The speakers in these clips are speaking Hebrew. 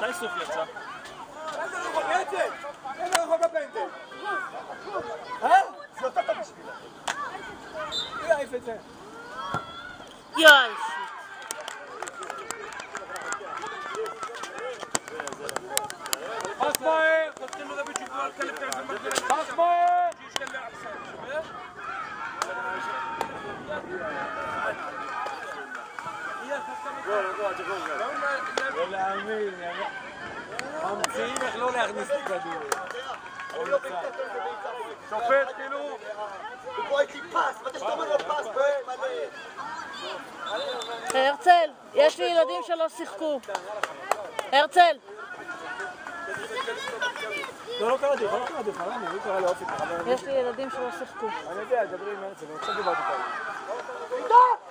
Daj słów jeszcze. Będę go więcej! Będę go będę! He? Złota to mi chwilę. Ja i wycie. Jaś! לא להאמין, ממציאים איך לא להכניס לי כדור. שופט חינוך! הרצל, יש לי ילדים שלא שיחקו. הרצל, לא, לא קראתי לך, לא קראתי לך, למה? מי קרא לאופי ככה? יש לי ילדים שלא שיחקו. אני יודע, דברי עם הרצל, אני עכשיו דיברתי איתו.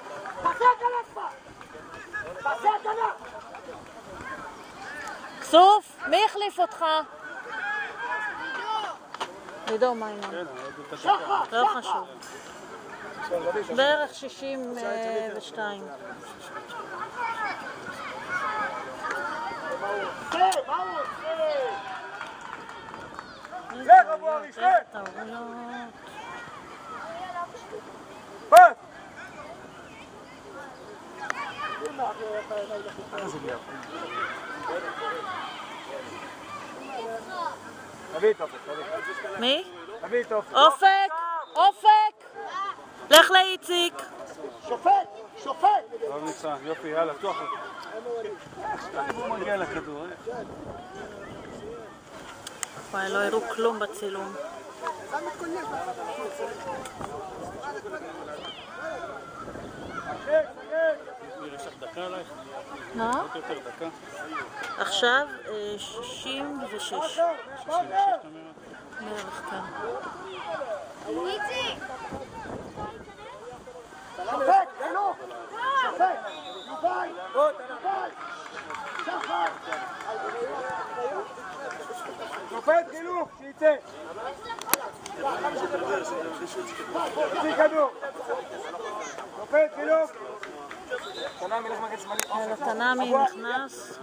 כסוף, מי החליף אותך? לידור, מה העניין? לא חשוב. בערך 62. לך, אבו ארי, תביא תביא. מי? תביא אופק. אופק! לך לאיציק. לא נמצא, יופי, יאללה, תוח. שתיים, הוא מגיע לכדור. אה? וואי, לא הראו כלום בצילום. ניר, יש לך דקה עלייך? מה? עכשיו אה, 66. 66 אתה אומר? בערך, כן. שופט חינוך, שיצא. שופט. תנעמי, תנעמי נכנס,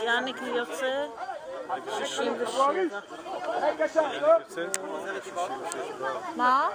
ויאניק יוצא, 67. רגע שם, טוב? מה?